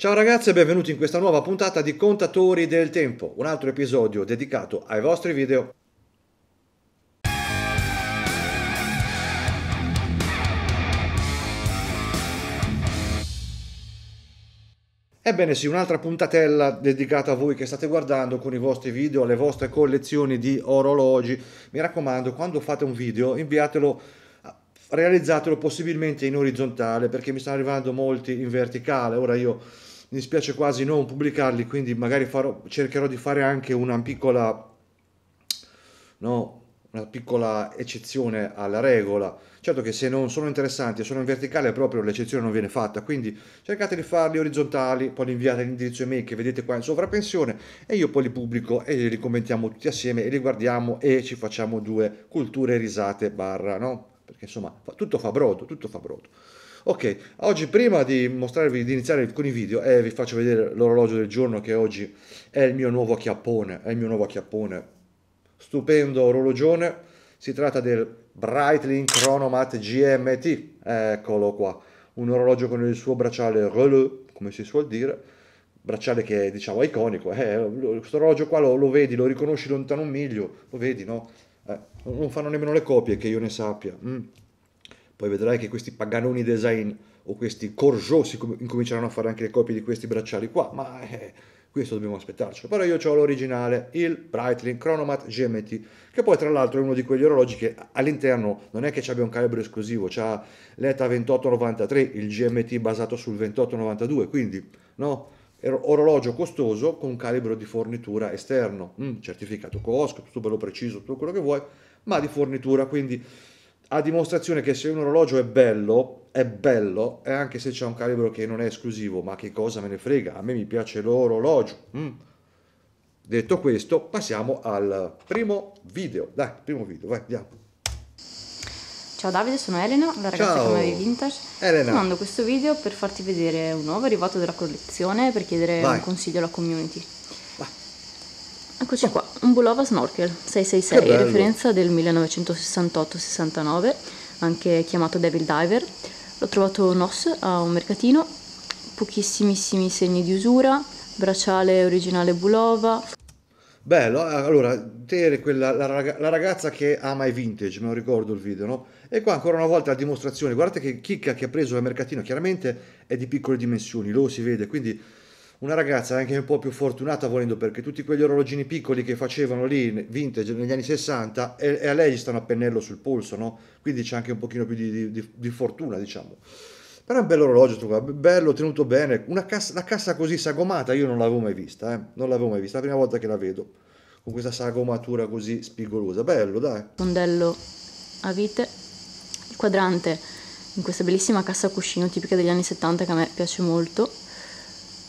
Ciao ragazzi e benvenuti in questa nuova puntata di Contatori del Tempo, un altro episodio dedicato ai vostri video. Ebbene sì, un'altra puntatella dedicata a voi che state guardando con i vostri video, alle vostre collezioni di orologi. Mi raccomando, quando fate un video, inviatelo, realizzatelo possibilmente in orizzontale perché mi stanno arrivando molti in verticale. Ora io mi dispiace quasi non pubblicarli, quindi magari farò, cercherò di fare anche una piccola, no, una piccola eccezione alla regola. Certo che se non sono interessanti e sono in verticale proprio l'eccezione non viene fatta, quindi cercate di farli orizzontali, poi li inviate all'indirizzo email che vedete qua in sovrappensione e io poi li pubblico e li commentiamo tutti assieme e li guardiamo e ci facciamo due culture risate barra, no? Perché insomma tutto fa brodo, tutto fa brodo. Ok, oggi prima di mostrarvi, di iniziare con i video, eh, vi faccio vedere l'orologio del giorno che oggi è il mio nuovo acchiappone, è il mio nuovo acchiappone. Stupendo orologione, si tratta del Breitling Chronomat GMT, eccolo qua, un orologio con il suo bracciale relais, come si suol dire, bracciale che è diciamo iconico, eh, questo orologio qua lo, lo, vedi, lo riconosci lontano un miglio, lo vedi no? Eh, non fanno nemmeno le copie che io ne sappia. Mm. Poi vedrai che questi paganoni design o questi Corjot si incominceranno a fare anche le copie di questi bracciali qua, ma eh, questo dobbiamo aspettarci. Però io ho l'originale, il Breitling Chronomat GMT, che poi tra l'altro è uno di quegli orologi che all'interno non è che abbia un calibro esclusivo, c'ha l'ETA 2893, il GMT basato sul 2892, quindi no, orologio costoso con calibro di fornitura esterno, mm, certificato COSC, tutto bello preciso, tutto quello che vuoi, ma di fornitura, quindi a dimostrazione che se un orologio è bello, è bello, e anche se c'è un calibro che non è esclusivo, ma che cosa me ne frega, a me mi piace l'orologio. Mm. Detto questo, passiamo al primo video. Dai, primo video, vai, andiamo. Ciao Davide, sono Elena, la ragazza Ciao. che ama i vintage. Elena. Mando questo video per farti vedere un nuovo arrivato della collezione per chiedere vai. un consiglio alla community. Eccoci qua, un Bulova Snorkel 666, referenza del 1968-69, anche chiamato Devil Diver. L'ho trovato NOS a un mercatino, pochissimissimi segni di usura, bracciale originale Bulova. Bello, allora, te eri quella, la, la, ragazza che ama i vintage, me lo ricordo il video, no? E qua ancora una volta la dimostrazione, guardate che chicca che ha preso al mercatino, chiaramente è di piccole dimensioni, lo si vede, quindi una ragazza anche un po' più fortunata volendo perché tutti quegli orologini piccoli che facevano lì vintage negli anni 60 e, e a lei gli stanno a pennello sul polso, no? Quindi c'è anche un pochino più di, di, di fortuna, diciamo. Però è un bello orologio, bello, tenuto bene. Una cassa, la cassa così sagomata io non l'avevo mai vista, eh? Non l'avevo mai vista, è la prima volta che la vedo. Con questa sagomatura così spigolosa. Bello, dai. Mondello a vite. Il quadrante in questa bellissima cassa cuscino tipica degli anni 70 che a me piace molto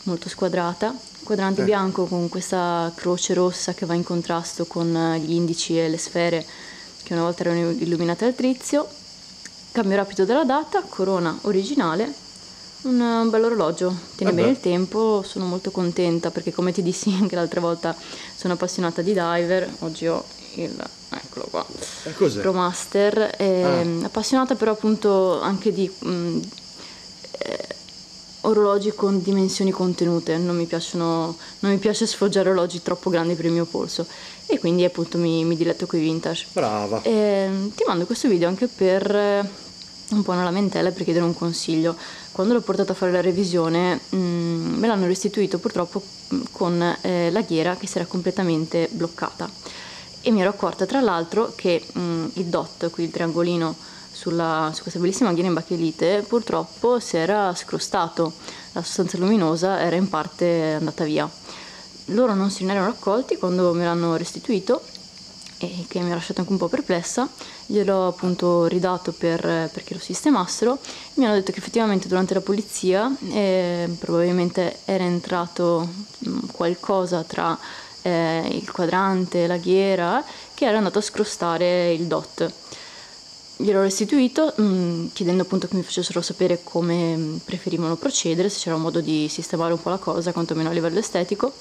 molto squadrata, quadrante eh. bianco con questa croce rossa che va in contrasto con gli indici e le sfere che una volta erano illuminate al trizio, cambio rapido della data, corona originale, un, bel orologio, tiene Vabbè. bene il tempo, sono molto contenta perché come ti dissi anche l'altra volta sono appassionata di diver, oggi ho il eccolo qua eh, Pro Master eh, ah. appassionata però appunto anche di mh, eh, orologi con dimensioni contenute, non mi, piacciono, non mi piace sfoggiare orologi troppo grandi per il mio polso e quindi appunto mi, mi diletto con i vintage. Brava! E, ti mando questo video anche per eh, un po' una lamentela per chiedere un consiglio. Quando l'ho portato a fare la revisione mh, mm, me l'hanno restituito purtroppo mm, con eh, la ghiera che si era completamente bloccata e mi ero accorta tra l'altro che mh, mm, il dot, qui il triangolino sulla, su questa bellissima ghiera in bachelite purtroppo si era scrostato, la sostanza luminosa era in parte andata via. Loro non se ne erano accolti quando me l'hanno restituito e che mi ha lasciato anche un po' perplessa, gliel'ho appunto ridato per, perché lo sistemassero. Mi hanno detto che effettivamente durante la pulizia eh, probabilmente era entrato mm, qualcosa tra eh, il quadrante la ghiera che era andato a scrostare il dot gliel'ho restituito mh, mm, chiedendo appunto che mi facessero sapere come mm, preferivano procedere, se c'era un modo di sistemare un po' la cosa, quantomeno a livello estetico.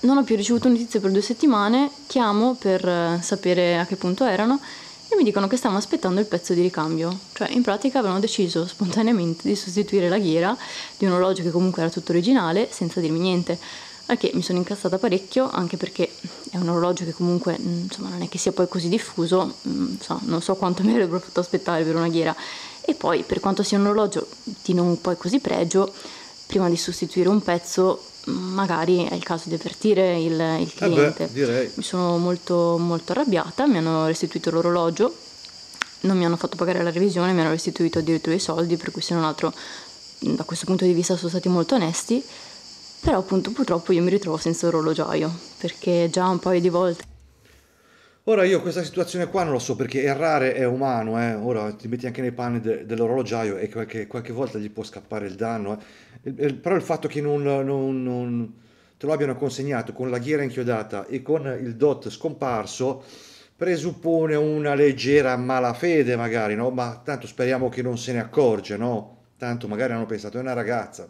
Non ho più ricevuto notizie per due settimane, chiamo per uh, sapere a che punto erano e mi dicono che stavano aspettando il pezzo di ricambio, cioè in pratica avevano deciso spontaneamente di sostituire la ghiera di un orologio che comunque era tutto originale senza dirmi niente. Al che mi sono incazzata parecchio, anche perché un orologio che comunque mm, insomma, non è che sia poi così diffuso, insomma, mm, non so quanto mi avrebbero fatto aspettare per una ghiera. E poi, per quanto sia un orologio di non poi così pregio, prima di sostituire un pezzo magari è il caso di avvertire il, il cliente. Eh beh, mi sono molto, molto arrabbiata, mi hanno restituito l'orologio, non mi hanno fatto pagare la revisione, mi hanno restituito addirittura i soldi, per cui se non altro da questo punto di vista sono stati molto onesti, però appunto purtroppo io mi ritrovo senza orologiaio, perché già un paio di volte Ora io questa situazione qua non lo so perché errare è umano, eh. ora ti metti anche nei panni de- dell'orologiaio e qualche, qualche, volta gli può scappare il danno, eh. il, però il fatto che non, non, non, te lo abbiano consegnato con la ghiera inchiodata e con il dot scomparso presuppone una leggera malafede magari, no? ma tanto speriamo che non se ne accorge, no? tanto magari hanno pensato è una ragazza,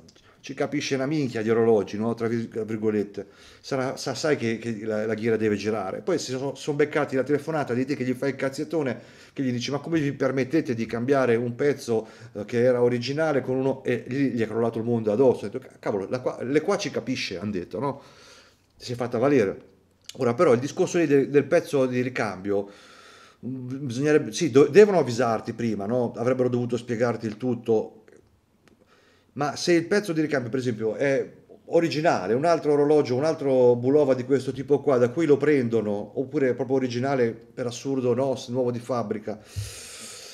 ci capisce una minchia di orologi, no? tra virgolette, Sarà, sa, sai che, che la, la, ghiera deve girare. Poi si sono, sono beccati la telefonata di te che gli fai il cazzettone, che gli dici ma come vi permettete di cambiare un pezzo eh, che era originale con uno e gli, gli è crollato il mondo addosso. Detto, cavolo, qua, le qua ci capisce, hanno detto, no? Si è fatta valere. Ora però il discorso del, del pezzo di ricambio, mm, bisognerebbe, sì, do, devono avvisarti prima, no? avrebbero dovuto spiegarti il tutto ma se il pezzo di ricambio per esempio è originale, un altro orologio, un altro Bulova di questo tipo qua, da cui lo prendono, oppure proprio originale per assurdo NOS, nuovo di fabbrica,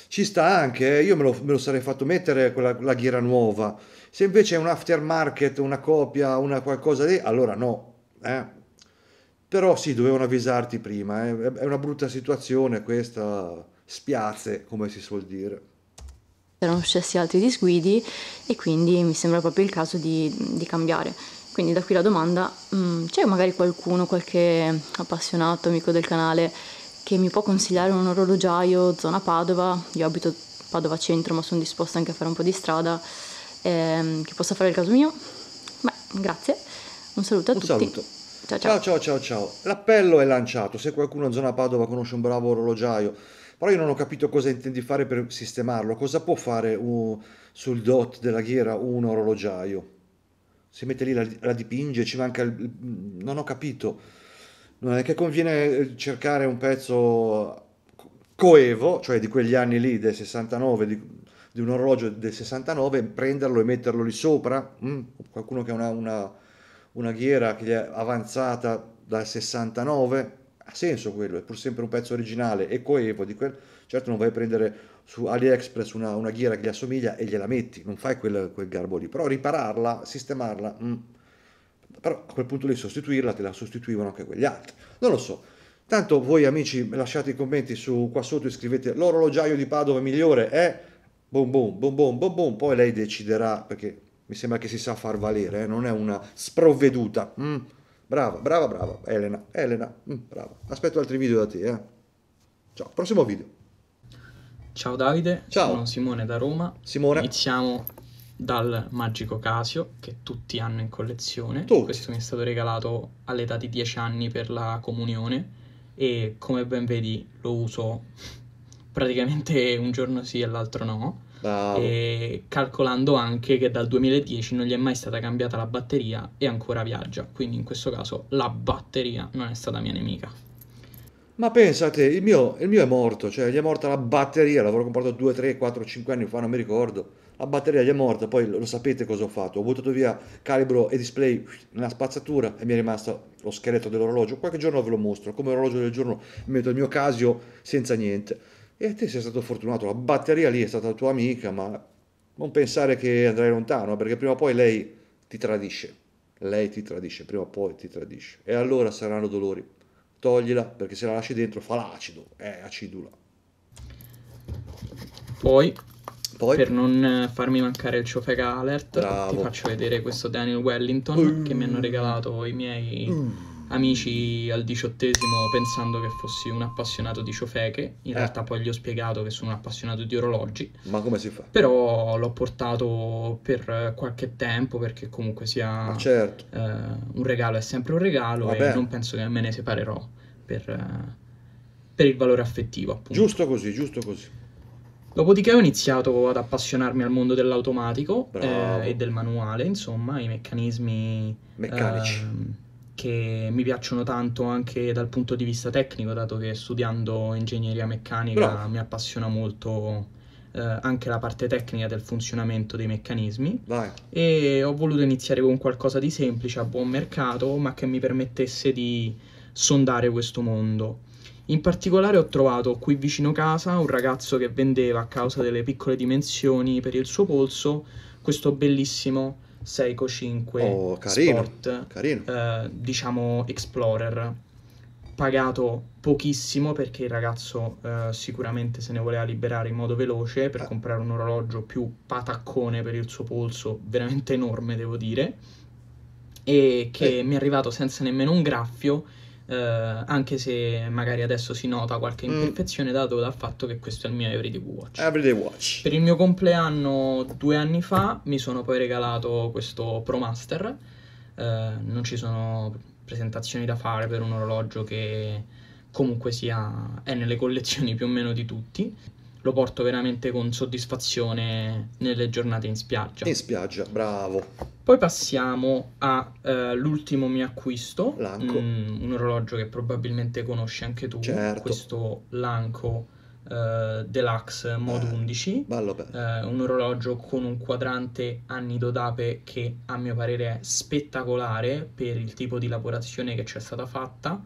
ci sta anche, eh. io me lo, me lo, sarei fatto mettere quella, la ghiera nuova. Se invece è un aftermarket, una copia, una qualcosa di, allora no. Eh. Però sì, dovevano avvisarti prima, eh. è una brutta situazione questa, spiazze come si suol dire erano successi altri disguidi e quindi mi sembra proprio il caso di, di cambiare. Quindi da qui la domanda, mm, c'è magari qualcuno, qualche appassionato, amico del canale, che mi può consigliare un orologiaio zona Padova? Io abito Padova centro ma sono disposta anche a fare un po' di strada, ehm, che possa fare il caso mio? Beh, grazie, un saluto a un tutti. Saluto. Ciao ciao. ciao ciao ciao L'appello è lanciato, se qualcuno in zona Padova conosce un bravo orologiaio però io non ho capito cosa intendi fare per sistemarlo. Cosa può fare un, sul dot della ghiera un orologiaio? Si mette lì, la, la dipinge, ci manca il... Non ho capito. Non è che conviene eh, cercare un pezzo coevo, cioè di quegli anni lì, del 69, di, di un orologio del 69, prenderlo e metterlo lì sopra? Mm? Qualcuno che ha una, una, una ghiera che gli è avanzata dal 69? Ha senso quello, è pur sempre un pezzo originale e coevo di quel, certo non vai a prendere su AliExpress una, una ghiera che gli assomiglia e gliela metti, non fai quel, quel garbo lì, però ripararla, sistemarla, mm. però a quel punto lì sostituirla te la sostituivano anche quegli altri, non lo so. Tanto voi amici lasciate i commenti su qua sotto e scrivete l'orologiaio di Padova migliore è boom boom boom boom boom boom, poi lei deciderà perché mi sembra che si sa far valere, eh? non è una sprovveduta. Mm. Brava, brava, brava. Elena, Elena, mm, brava. Aspetto altri video da te, eh. Ciao, prossimo video. Ciao Davide, Ciao. sono Simone da Roma. Simone. Iniziamo dal magico Casio che tutti hanno in collezione. Tutti. Questo mi è stato regalato all'età di 10 anni per la comunione e come ben vedi lo uso praticamente un giorno sì e l'altro no. E calcolando anche che dal 2010 non gli è mai stata cambiata la batteria e ancora viaggia, quindi in questo caso la batteria non è stata mia nemica. Ma pensate, il mio, il mio è morto, cioè gli è morta la batteria, l'avrò comprato 2, 3, 4, 5 anni fa, non mi ricordo. La batteria gli è morta, poi lo, lo sapete cosa ho fatto. Ho buttato via calibro e display nella spazzatura e mi è rimasto lo scheletro dell'orologio. Qualche giorno ve lo mostro, come orologio del giorno metto il mio Casio senza niente. E te sei stato fortunato, la batteria lì è stata tua amica, ma non pensare che andrai lontano, perché prima o poi lei ti tradisce. Lei ti tradisce, prima o poi ti tradisce. E allora saranno dolori. Toglila, perché se la lasci dentro fa l'acido, è acidula. Poi, poi, per non farmi mancare il Ciofega Alert, Bravo. ti faccio vedere questo Daniel Wellington uh. che mi hanno regalato i miei... Uh amici al diciottesimo pensando che fossi un appassionato di ciofeche, in eh. realtà poi gli ho spiegato che sono un appassionato di orologi. Ma come si fa? Però l'ho portato per qualche tempo perché comunque sia certo. eh, un regalo è sempre un regalo Vabbè. e non penso che me ne separerò per, eh, per il valore affettivo, appunto. Giusto così, giusto così. Dopodiché ho iniziato ad appassionarmi al mondo dell'automatico eh, e del manuale, insomma, i meccanismi Meccanici. ehm, che mi piacciono tanto anche dal punto di vista tecnico, dato che studiando ingegneria meccanica Bravo. mi appassiona molto eh, anche la parte tecnica del funzionamento dei meccanismi Vai. e ho voluto iniziare con qualcosa di semplice, a buon mercato, ma che mi permettesse di sondare questo mondo. In particolare ho trovato qui vicino casa un ragazzo che vendeva a causa delle piccole dimensioni per il suo polso questo bellissimo Seiko 5 Oh, carino. Sport, Carino. eh, diciamo Explorer, pagato pochissimo perché il ragazzo eh, sicuramente se ne voleva liberare in modo veloce per Eh. comprare un orologio più pataccone per il suo polso, veramente enorme devo dire, e che Eh. mi è arrivato senza nemmeno un graffio, eh, anche se magari adesso si nota qualche Mm. imperfezione dato dal fatto che questo è il mio Everyday Watch. Everyday Watch. Per il mio compleanno due anni fa mi sono poi regalato questo ProMaster. Eh, non ci sono presentazioni da fare per un orologio che comunque sia è nelle collezioni più o meno di tutti. Lo porto veramente con soddisfazione nelle giornate in spiaggia. In spiaggia, bravo. Poi passiamo all'ultimo mio acquisto, Lanco. Mm, un orologio che probabilmente conosci anche tu, Certo. questo Lanco eh, Deluxe Mod Eh. 11, Bello, bello. eh, un orologio con un quadrante anni d'odape che a mio parere è spettacolare per il tipo di lavorazione che c'è stata fatta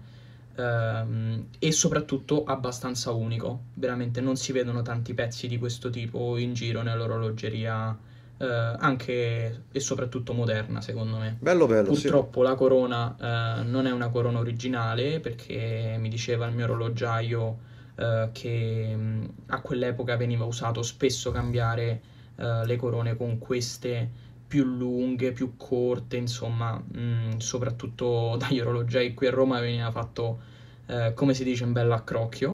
ehm, e soprattutto abbastanza unico. Veramente non si vedono tanti pezzi di questo tipo in giro nell'orologeria, eh, anche e soprattutto moderna, secondo me. Bello, bello, sì. Purtroppo la corona eh, non è una corona originale perché mi diceva il mio orologiaio eh, che mh, a quell'epoca veniva usato spesso cambiare eh, le corone con queste più lunghe, più corte, insomma, mh, soprattutto dagli orologiai qui a Roma veniva fatto, eh, come si dice, un bel accrocchio.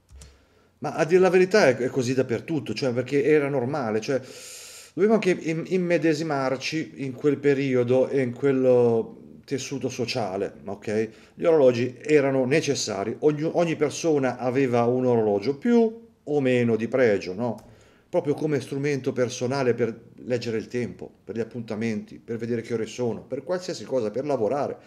Ma a dire la verità è, così dappertutto, cioè perché era normale, cioè dobbiamo anche im- immedesimarci in quel periodo e in quello tessuto sociale, ok? Gli orologi erano necessari, ogni, ogni persona aveva un orologio più o meno di pregio, no? Proprio come strumento personale per leggere il tempo, per gli appuntamenti, per vedere che ore sono, per qualsiasi cosa, per lavorare.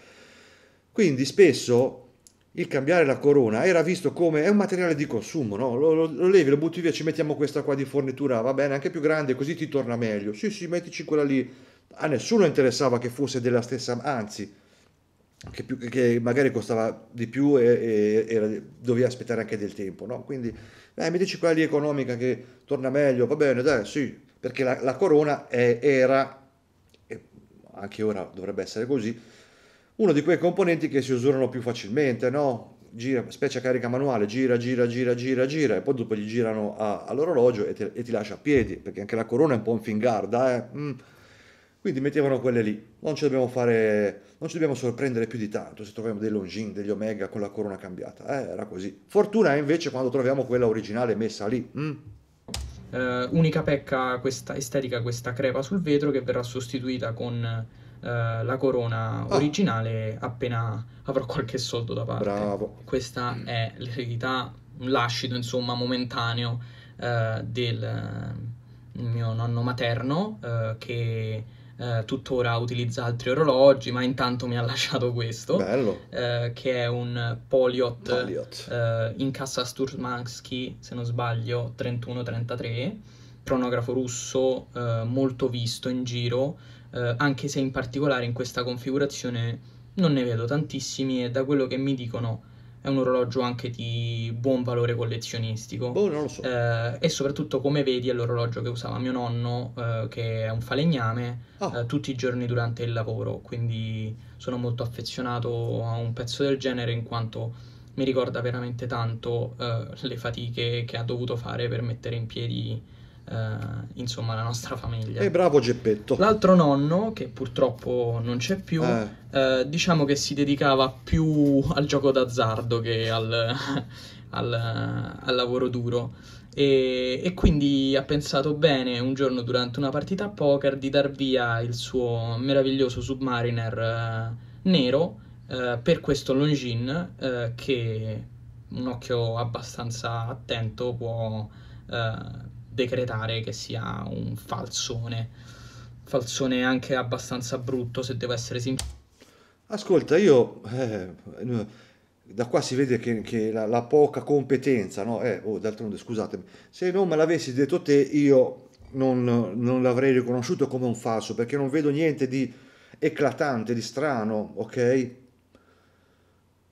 Quindi spesso il cambiare la corona era visto come è un materiale di consumo, no? Lo, lo- lo levi, lo butti via, ci mettiamo questa qua di fornitura, va bene, anche più grande, così ti torna meglio. Sì, sì, mettici quella lì. A nessuno interessava che fosse della stessa, anzi, che, più- che magari costava di più e, e- era- dovevi aspettare anche del tempo, no? Quindi, eh, mettici quella lì economica che torna meglio, va bene, dai, sì, perché la, la corona è- era, e anche ora dovrebbe essere così, uno di quei componenti che si usurano più facilmente, no? Gira, specie a carica manuale, gira, gira, gira, gira, gira, e poi dopo gli girano a- all'orologio e, te- e ti lascia a piedi, perché anche la corona è un po' un fingarda, eh? Mm. Quindi mettevano quelle lì. Non ci dobbiamo fare, non ci dobbiamo sorprendere più di tanto se troviamo dei Longines, degli Omega con la corona cambiata. Eh, era così. Fortuna è invece quando troviamo quella originale messa lì. Mm. Eh, unica pecca questa estetica, questa crepa sul vetro che verrà sostituita con eh, la corona Ah. originale appena avrò qualche soldo da parte. Bravo. Questa è l'eredità, un lascito insomma momentaneo eh, del eh, mio nonno materno eh, che eh, tuttora utilizza altri orologi, ma intanto mi ha lasciato questo, eh, che è un Poliot eh, in cassa Sturmansky, se non sbaglio, 3133, cronografo russo eh, molto visto in giro, eh, anche se in particolare in questa configurazione non ne vedo tantissimi e da quello che mi dicono è un orologio anche di buon valore collezionistico. Boh, non lo so. Eh, e soprattutto, come vedi, è l'orologio che usava mio nonno, eh, che è un falegname, Ah. eh, tutti i giorni durante il lavoro. Quindi sono molto affezionato a un pezzo del genere in quanto mi ricorda veramente tanto eh, le fatiche che ha dovuto fare per mettere in piedi, insomma, la nostra famiglia. E bravo Geppetto. L'altro nonno, che purtroppo non c'è più, Eh. eh, diciamo che si dedicava più al gioco d'azzardo che al, al- al lavoro duro. E, e quindi ha pensato bene un giorno durante una partita a poker di dar via il suo meraviglioso Submariner eh, nero eh, per questo Longines eh, che un occhio abbastanza attento può eh, decretare che sia un falsone. Falsone anche abbastanza brutto, se devo essere sincero. Ascolta, io eh, da qua si vede che, che la, la, poca competenza, no? Eh, oh, d'altronde, scusatemi, se non me l'avessi detto te, io non, non l'avrei riconosciuto come un falso, perché non vedo niente di eclatante, di strano, ok?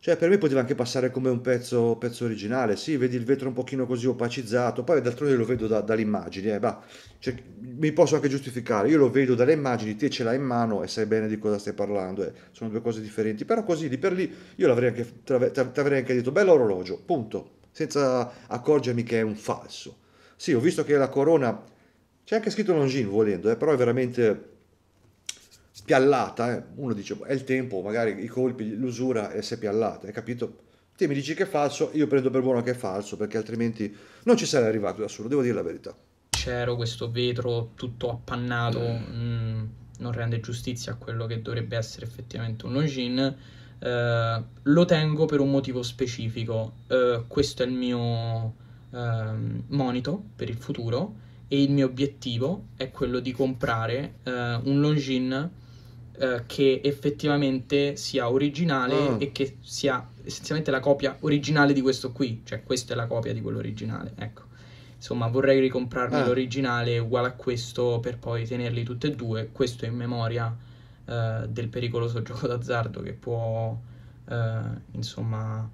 Cioè, per me poteva anche passare come un pezzo, pezzo originale, sì, vedi il vetro un pochino così opacizzato, poi d'altronde lo vedo da, dalle immagini, eh, bah, cioè, mi posso anche giustificare, io lo vedo dalle immagini, te ce l'hai in mano e sai bene di cosa stai parlando, eh. sono due cose differenti, però così, di per lì, io l'avrei anche, ti avrei anche detto, bello orologio, punto, senza accorgermi che è un falso. Sì, ho visto che la corona, c'è anche scritto Longines volendo, eh, però è veramente piallata, eh. uno dice è il tempo, magari i colpi, l'usura e si è piallata, hai capito? Te mi dici che è falso, io prendo per buono che è falso, perché altrimenti non ci sarei arrivato da solo, devo dire la verità. C'ero questo vetro tutto appannato, mm. mh, mm, non rende giustizia a quello che dovrebbe essere effettivamente un Longines. Uh, lo tengo per un motivo specifico. Uh, questo è il mio uh, monito per il futuro e il mio obiettivo è quello di comprare un Longines eh, che effettivamente sia originale oh. e che sia essenzialmente la copia originale di questo qui, cioè questa è la copia di quello originale, ecco. Insomma, vorrei ricomprarmi ah. l'originale uguale a questo per poi tenerli tutti e due, questo in memoria eh, del pericoloso gioco d'azzardo che può, eh, insomma,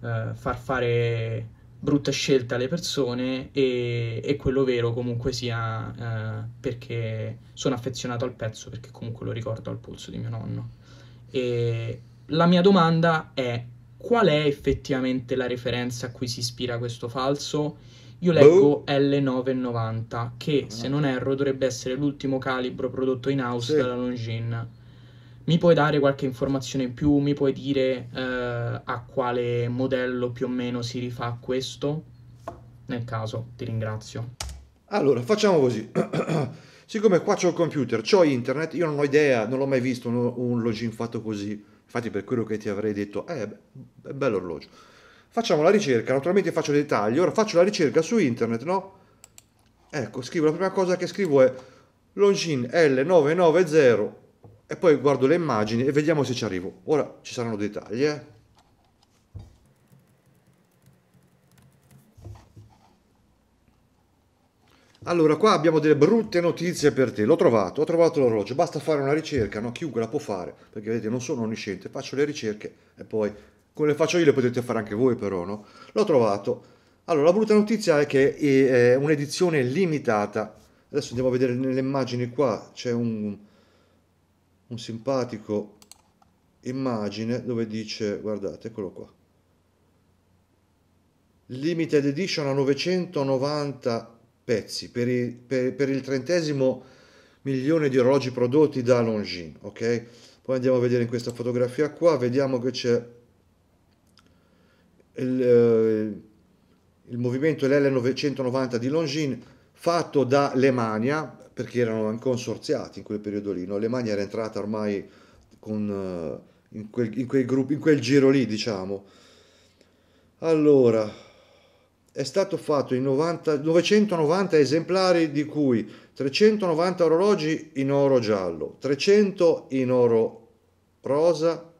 eh, far fare brutte scelte alle persone e, e quello vero comunque sia eh, perché sono affezionato al pezzo perché comunque lo ricordo al polso di mio nonno. E la mia domanda è qual è effettivamente la referenza a cui si ispira questo falso? Io leggo L990 che se non erro dovrebbe essere l'ultimo calibro prodotto in house sì. dalla Longines mi puoi dare qualche informazione in più? Mi puoi dire eh, a quale modello più o meno si rifà questo? Nel caso, ti ringrazio. Allora, facciamo così. Siccome qua c'ho il computer, c'ho internet, io non ho idea, non l'ho mai visto un, un login fatto così. Infatti per quello che ti avrei detto, eh, è bello orologio. Facciamo la ricerca, naturalmente faccio dei tagli. Ora faccio la ricerca su internet, no? Ecco, scrivo, la prima cosa che scrivo è Longines L990 e poi guardo le immagini e vediamo se ci arrivo. Ora ci saranno dettagli, eh. Allora, qua abbiamo delle brutte notizie per te. L'ho trovato, ho trovato l'orologio. Basta fare una ricerca, no? Chiunque la può fare, perché vedete, non sono onnisciente. Faccio le ricerche e poi, come le faccio io, le potete fare anche voi, però, no? L'ho trovato. Allora, la brutta notizia è che è un'edizione limitata. Adesso andiamo a vedere nelle immagini qua. C'è un, un simpatico immagine dove dice, guardate, eccolo qua, limited edition a 990 pezzi per, i, per, per il trentesimo milione di orologi prodotti da Longines, ok? Poi andiamo a vedere in questa fotografia qua, vediamo che c'è il, eh, il movimento LL990 di Longines fatto da Lemania, perché erano consorziati in quel periodo lì. No? Lemania era entrata ormai con, uh, in, quel, in, quei gruppi, in quel giro lì, diciamo. Allora, è stato fatto in 90, 990 esemplari, di cui 390 orologi in oro giallo, 300 in oro rosa,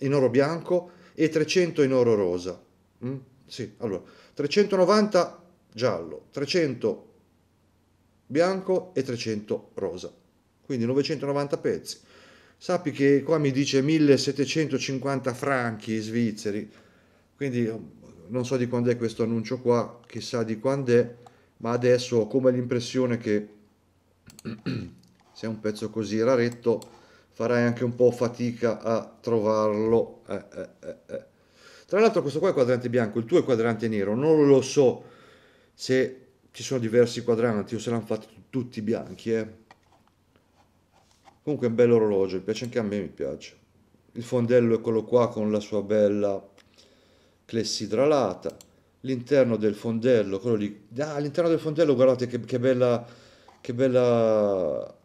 in oro bianco e 300 in oro rosa. Mm? Sì, allora, 390 giallo, 300 bianco e 300 rosa, quindi 990 pezzi. Sappi che qua mi dice 1750 franchi svizzeri, quindi non so di quando è questo annuncio qua, chissà di quando è, ma adesso ho come l'impressione che se è un pezzo così raretto farai anche un po' fatica a trovarlo. Eh, eh, eh, eh. Tra l'altro questo qua è quadrante bianco, il tuo è quadrante nero, non lo so se ci sono diversi quadranti o se l'hanno fatti tutti bianchi eh. comunque è un bel orologio piace anche a me mi piace il fondello è quello qua con la sua bella clessidralata l'interno del fondello quello lì ah, all'interno del fondello guardate che, che bella che bella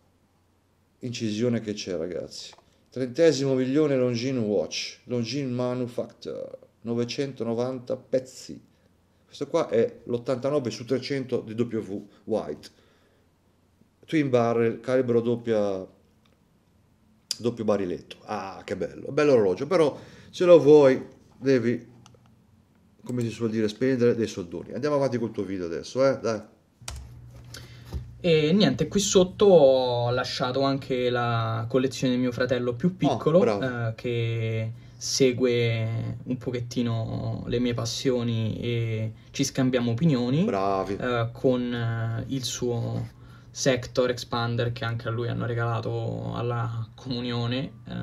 incisione che c'è ragazzi trentesimo milione Longines Watch Longines Manufacture 990 pezzi. Questo qua è l'89 su 300 di W White. Twin barrel, calibro doppia, doppio bariletto. Ah, che bello, bello orologio, però se lo vuoi devi, come si suol dire, spendere dei soldoni. Andiamo avanti col tuo video adesso, eh, dai. E niente, qui sotto ho lasciato anche la collezione di mio fratello più piccolo, bravo. eh, che segue un pochettino le mie passioni e ci scambiamo opinioni, eh, con eh, il suo Sector Expander che anche a lui hanno regalato alla comunione, eh,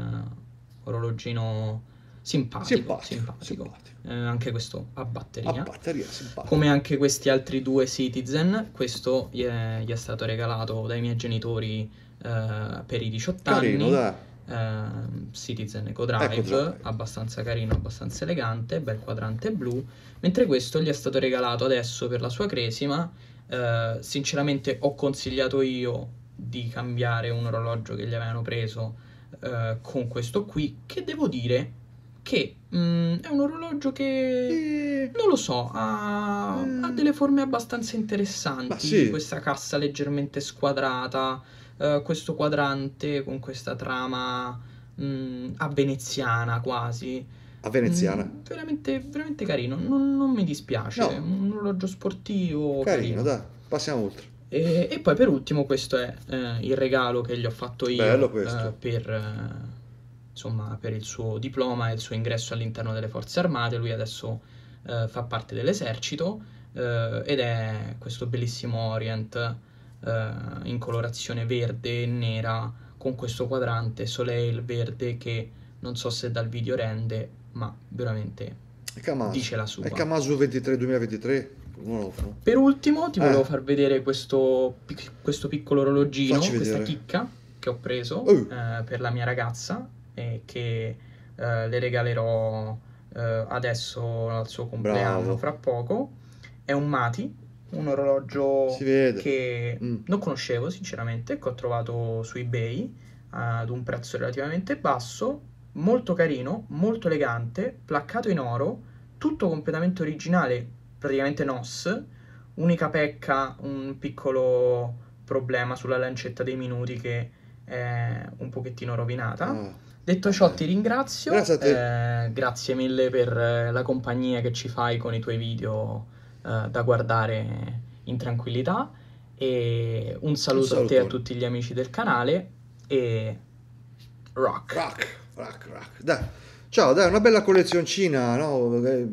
orologino simpatico, Simpatico, simpatico. simpatico. Eh, anche questo a batteria. A batteria. Come anche questi altri due Citizen, questo gli è, gli è stato regalato dai miei genitori eh, per i 18 Carino, anni. dai. Ehm, Citizen Eco Drive, Drive. abbastanza carino, abbastanza elegante, bel quadrante blu. Mentre questo gli è stato regalato adesso per la sua cresima. Eh, sinceramente ho consigliato io di cambiare un orologio che gli avevano preso eh, con questo qui, che devo dire che mm, è un orologio che Eh, non lo so, ha, ha delle forme abbastanza interessanti. Sì. Questa cassa leggermente squadrata, eh, questo quadrante con questa trama mm, a veneziana quasi. A veneziana. Mm, veramente, veramente carino, non, non mi dispiace. No. Un orologio sportivo Carino, carino. dai. Passiamo oltre. E, e poi per ultimo questo è eh, il regalo che gli ho fatto io eh, per, eh, insomma, per il suo diploma e il suo ingresso all'interno delle forze armate. Lui adesso eh, fa parte dell'esercito eh, ed è questo bellissimo Orient eh, in colorazione verde e nera con questo quadrante Soleil verde che non so se dal video rende, ma veramente È Kamasu. dice la sua. È Kamasu 23 2023. Nuovo. Per ultimo ti Eh. volevo far vedere questo, pic- questo piccolo orologino, questa chicca che ho preso Oh. eh, per la mia ragazza e che eh, le regalerò eh, adesso al suo compleanno Bravo. fra poco. È un Mati, un orologio che Mm. non conoscevo sinceramente, che ho trovato su eBay ad un prezzo relativamente basso, molto carino, molto elegante, placcato in oro, tutto completamente originale, praticamente NOS, unica pecca, un piccolo problema sulla lancetta dei minuti che è un pochettino rovinata. Ah, Detto ciò, ti ringrazio. Grazie a te. eh, grazie mille per la compagnia che ci fai con i tuoi video eh, da guardare in tranquillità. E un saluto a te e a tutti gli amici del canale. E rock. Rock, rock, rock. Dai. Ciao, dai, una bella collezioncina, no? Eh,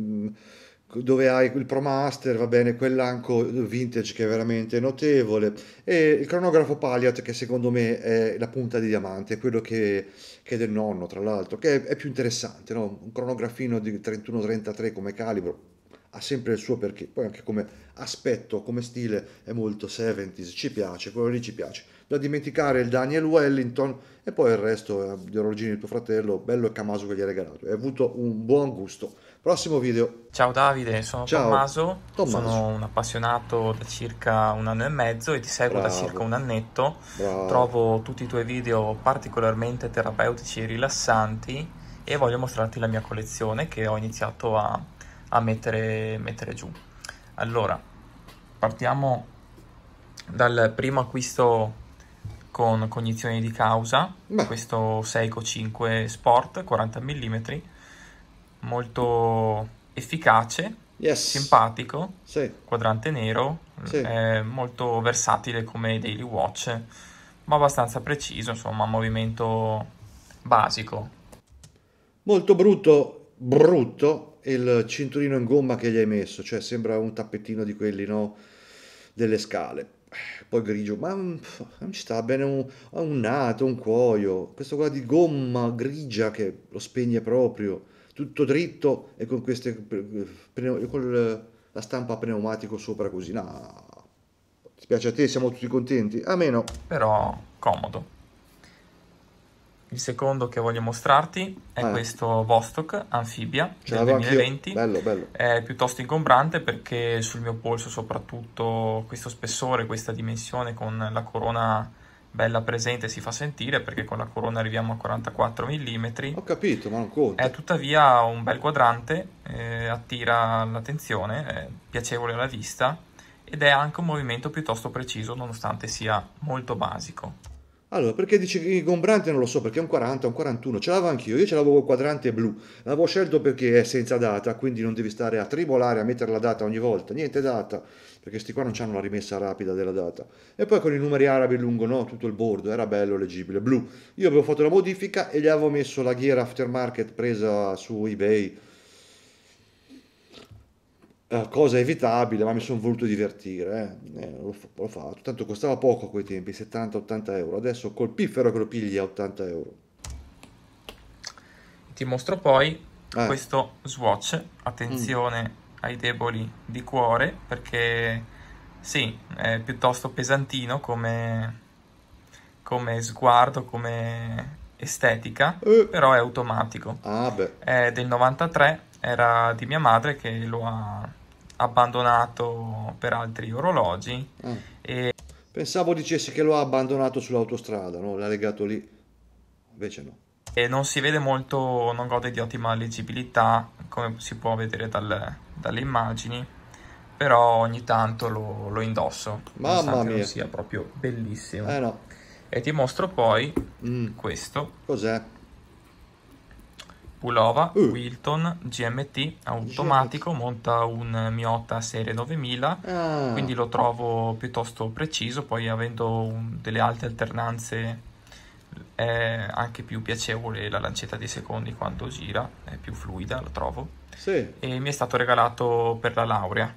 Dove hai il Pro Master, va bene, quell'anco vintage che è veramente notevole, e il cronografo Paliat che secondo me è la punta di diamante, è quello che, che è del nonno, tra l'altro, che è, è più interessante, no? Un cronografino di 31-33 come calibro ha sempre il suo perché, poi anche come aspetto, come stile è molto 70s, ci piace, quello lì ci piace. Da dimenticare il Daniel Wellington e poi il resto eh, gli orologini di tuo fratello, bello il Camaso che gli hai regalato, hai avuto un buon gusto. Prossimo video, Ciao Davide, sono Ciao. Tommaso, Tommaso. sono un appassionato da circa un anno e mezzo e ti seguo da Bravo. circa un annetto. bravo. Trovo tutti i tuoi video particolarmente terapeutici e rilassanti e voglio mostrarti la mia collezione che ho iniziato a, a mettere, mettere giù. Allora, partiamo dal primo acquisto con cognizione di causa, Beh. questo Seiko 5 Sport 40 mm, molto efficace, Yes. simpatico, Sì, quadrante nero, Sì. molto versatile come daily watch, ma abbastanza preciso, insomma, movimento basico. molto brutto, brutto il cinturino in gomma che gli hai messo, cioè sembra un tappetino di quelli, no? Delle scale. Poi grigio, ma mm, non ci sta bene un, un nato, un cuoio. Questo qua di gomma grigia che lo spegne proprio, tutto dritto e con queste pneu- con la stampa pneumatico sopra così. No. Spiace a te, siamo tutti contenti. A me no. però comodo. Il secondo che voglio mostrarti è Ah. questo Vostok Amphibia Ce del l'avevo anch'io. 2020. Bello, bello. È piuttosto ingombrante perché sul mio polso soprattutto questo spessore, questa dimensione con la corona bella presente si fa sentire perché con la corona arriviamo a 44 mm. Ho capito, ma non conta. È tuttavia un bel quadrante, eh, attira l'attenzione, è piacevole alla vista ed è anche un movimento piuttosto preciso nonostante sia molto basico. Allora, perché dice che ingombrante non lo so, perché è un 40, un 41, ce l'avevo anch'io, io ce l'avevo il quadrante blu, l'avevo scelto perché è senza data, quindi non devi stare a tribolare, a mettere la data ogni volta, niente data, perché sti qua non hanno la rimessa rapida della data. E poi con i numeri arabi lungo, no, tutto il bordo, era bello, leggibile, blu. Io avevo fatto la modifica e gli avevo messo la ghiera aftermarket presa su eBay, eh, cosa evitabile, ma mi sono voluto divertire, eh. Eh, l'ho, l'ho, fatto, tanto costava poco a quei tempi, 70-80 euro, adesso col piffero che lo pigli a 80 euro. Ti mostro poi eh. questo swatch, attenzione mm. ai deboli di cuore, perché sì, è piuttosto pesantino come, come sguardo, come estetica, eh. però è automatico. Ah, è del 93, era di mia madre che lo ha abbandonato per altri orologi. Ah. E... Pensavo dicessi che lo ha abbandonato sull'autostrada, no? l'ha legato lì, invece no. E non si vede molto, non gode di ottima leggibilità, come si può vedere dal, dalle immagini, però ogni tanto lo, lo indosso. Mamma mia! sia proprio bellissimo. Eh no. E ti mostro poi mm. questo. Cos'è? Pulova uh. Wilton GMT automatico, GMT. monta un Miota serie 9000, ah. quindi lo trovo piuttosto preciso, poi avendo un, delle alte alternanze è anche più piacevole la lancetta dei secondi quando gira, è più fluida, lo trovo. Sì. E mi è stato regalato per la laurea.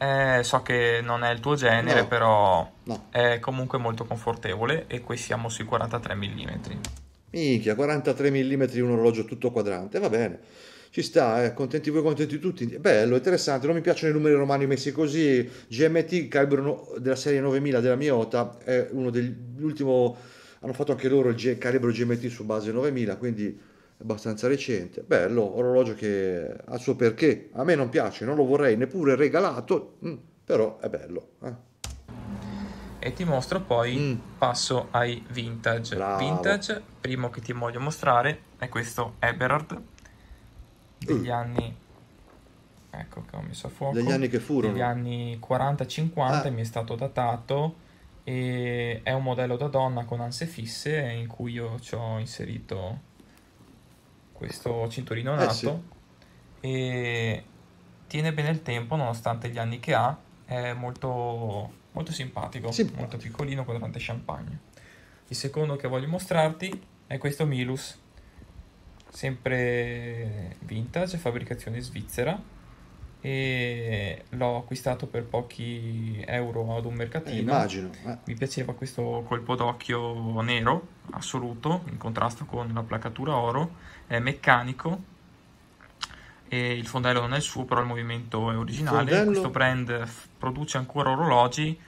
Eh, so che non è il tuo genere, no. però no. è comunque molto confortevole e qui siamo sui 43 mm. Minchia, 43 mm un orologio tutto quadrante, va bene. Ci sta, eh, contenti voi, contenti tutti. Bello, interessante, non mi piacciono i numeri romani messi così. GMT, calibro della serie 9000 della Miota, è uno degli ultimi... Hanno fatto anche loro il G- calibro GMT su base 9000, quindi è abbastanza recente. Bello, orologio che ha il suo perché. A me non piace, non lo vorrei neppure regalato, mm, però è bello. Eh e ti mostro poi mm. passo ai vintage. Bravo. Vintage, primo che ti voglio mostrare è questo Eberhard degli uh. anni ecco che ho messo a fuoco degli anni che furono degli anni 40-50 ah. mi è stato datato e è un modello da donna con anse fisse in cui io ci ho inserito questo cinturino nato eh sì. e tiene bene il tempo nonostante gli anni che ha è molto molto simpatico, simpatico, molto piccolino con tante champagne. Il secondo che voglio mostrarti è questo Milus, sempre vintage, fabbricazione svizzera e l'ho acquistato per pochi euro ad un mercatino. Eh, immagino. Eh. Mi piaceva questo colpo d'occhio nero, assoluto, in contrasto con la placatura oro, è meccanico e il fondello non è il suo, però il movimento è originale. Fondello... Questo brand f- produce ancora orologi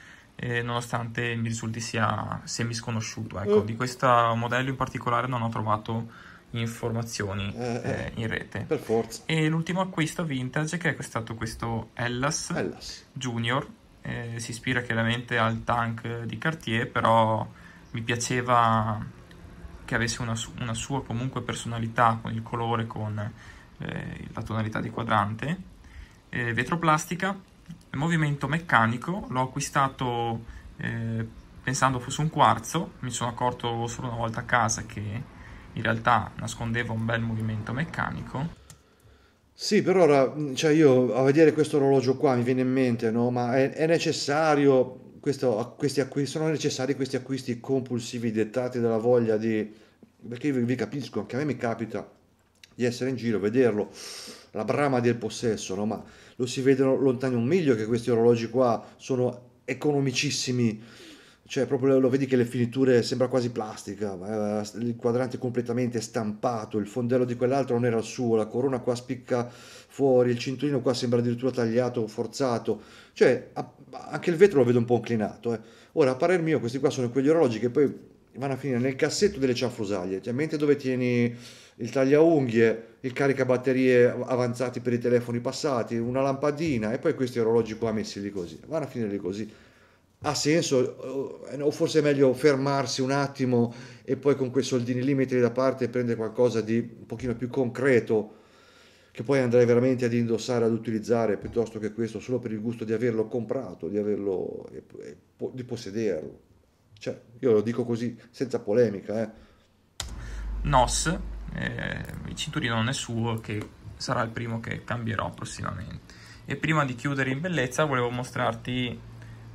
eh, nonostante mi risulti sia semi sconosciuto. Ecco, mm. Di questo modello in particolare non ho trovato informazioni eh, eh, eh, in rete. Per forza. E l'ultimo acquisto vintage che è stato questo Ellas, Ellas. Junior, eh, si ispira chiaramente al tank di Cartier, però mi piaceva che avesse una, su- una sua comunque personalità con il colore, con eh, la tonalità di quadrante, eh, vetroplastica, movimento meccanico, l'ho acquistato eh, pensando fosse un quarzo, mi sono accorto solo una volta a casa che in realtà nascondeva un bel movimento meccanico. Sì, per ora, cioè io a vedere questo orologio qua mi viene in mente, no? Ma è, è necessario, questo, questi acquisti, sono necessari questi acquisti compulsivi dettati dalla voglia di... Perché io vi capisco, anche a me mi capita di essere in giro, vederlo, la brama del possesso, no? ma lo si vede lontano un miglio che questi orologi qua sono economicissimi, cioè proprio lo vedi che le finiture sembra quasi plastica, il quadrante completamente stampato, il fondello di quell'altro non era il suo, la corona qua spicca fuori, il cinturino qua sembra addirittura tagliato, forzato, cioè anche il vetro lo vedo un po' inclinato. Eh. Ora, a parer mio, questi qua sono quegli orologi che poi vanno a finire nel cassetto delle cianfrusaglie, cioè mentre dove tieni il tagliaunghie, il caricabatterie avanzati per i telefoni passati, una lampadina e poi questi orologi qua messi lì così. Vanno a finire lì così. ha senso eh, o forse è meglio fermarsi un attimo e poi con quei soldini lì metterli da parte prendere qualcosa di un pochino più concreto che poi andrei veramente ad indossare, ad utilizzare piuttosto che questo solo per il gusto di averlo comprato, di averlo di possederlo. Cioè, io lo dico così senza polemica, eh. NOS, eh, il cinturino non è suo, che sarà il primo che cambierò prossimamente. E prima di chiudere in bellezza volevo mostrarti